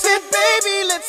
Said, baby, let.